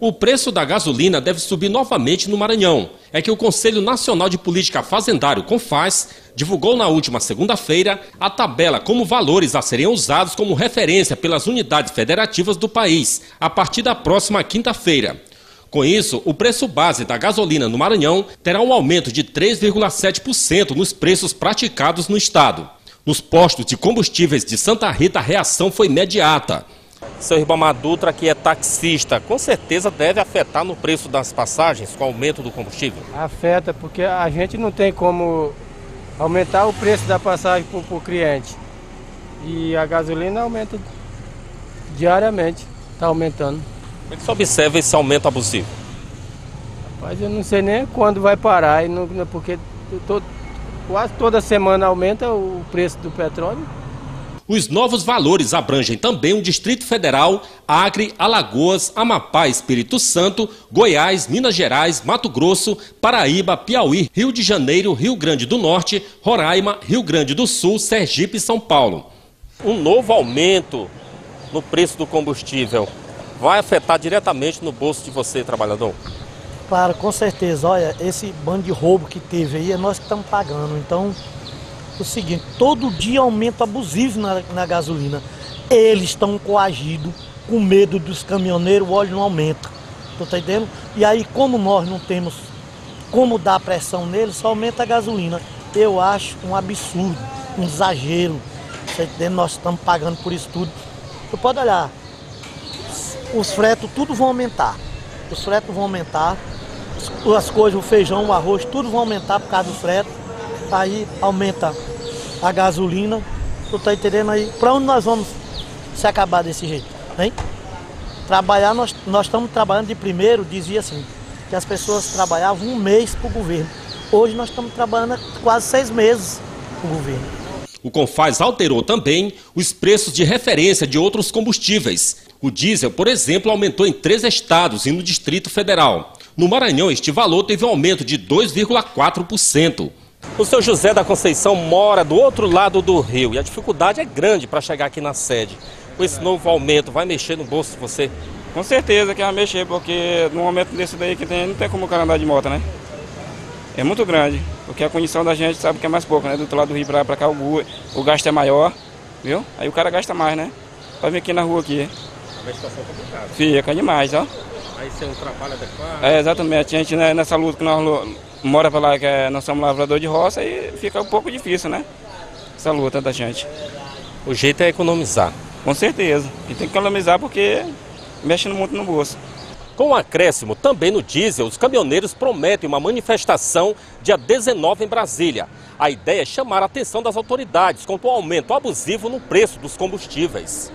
O preço da gasolina deve subir novamente no Maranhão. É que o Conselho Nacional de Política Fazendário, CONFAS, divulgou na última segunda-feira a tabela como valores a serem usados como referência pelas unidades federativas do país, a partir da próxima quinta-feira. Com isso, o preço base da gasolina no Maranhão terá um aumento de 3,7% nos preços praticados no estado. Nos postos de combustíveis de Santa Rita, a reação foi imediata. Seu Ribamar Dutra, que é taxista, com certeza deve afetar no preço das passagens com o aumento do combustível? Afeta, porque a gente não tem como aumentar o preço da passagem para o cliente. E a gasolina aumenta diariamente, está aumentando. Como é que você observa esse aumento abusivo? Rapaz, eu não sei nem quando vai parar, porque todo, quase toda semana aumenta o preço do petróleo. Os novos valores abrangem também o Distrito Federal, Acre, Alagoas, Amapá, Espírito Santo, Goiás, Minas Gerais, Mato Grosso, Paraíba, Piauí, Rio de Janeiro, Rio Grande do Norte, Roraima, Rio Grande do Sul, Sergipe e São Paulo. Um novo aumento no preço do combustível vai afetar diretamente no bolso de você, trabalhador? Claro, com certeza. Olha, esse bando de roubo que teve aí é nós que estamos pagando. Então, o seguinte, todo dia aumento abusivo na, na gasolina. Eles estão coagidos, com medo dos caminhoneiros, o óleo não aumenta. Tá entendendo? E aí, como nós não temos como dar pressão neles, só aumenta a gasolina. Eu acho um absurdo, um exagero. Tá entendendo? Nós estamos pagando por isso tudo. Tu pode olhar, os fretos tudo vão aumentar. Os fretos vão aumentar, as coisas, o feijão, o arroz, tudo vão aumentar por causa do frete. Aí aumenta a gasolina. Tu tá entendendo aí? Para onde nós vamos se acabar desse jeito? Hein? Trabalhar, nós, nós estamos trabalhando de primeiro, dizia assim, que as pessoas trabalhavam um mês para o governo. Hoje nós estamos trabalhando quase seis meses para o governo. O Confaz alterou também os preços de referência de outros combustíveis. O diesel, por exemplo, aumentou em três estados e no Distrito Federal. No Maranhão, este valor teve um aumento de 2,4%. O seu José da Conceição mora do outro lado do rio e a dificuldade é grande para chegar aqui na sede. Com esse novo aumento, vai mexer no bolso de você? Com certeza que vai mexer, porque no momento desse daí que tem, não tem como o cara andar de moto, né? É muito grande, porque a condição da gente sabe que é mais pouco, né? Do outro lado do rio para cá o, o gasto é maior, viu? Aí o cara gasta mais, né? Para vir aqui na rua aqui. É uma situação complicada. Fica demais, ó. Aí você é um trabalho adequado? É, exatamente. A gente, né, nessa luta que nós mora para lá, que é, nós somos lavrador de roça, e fica um pouco difícil, né? Essa luta da gente. O jeito é economizar. Com certeza. E tem que economizar porque mexe muito no bolso. Com o acréscimo também no diesel, os caminhoneiros prometem uma manifestação dia 19 em Brasília. A ideia é chamar a atenção das autoridades quanto ao aumento abusivo no preço dos combustíveis.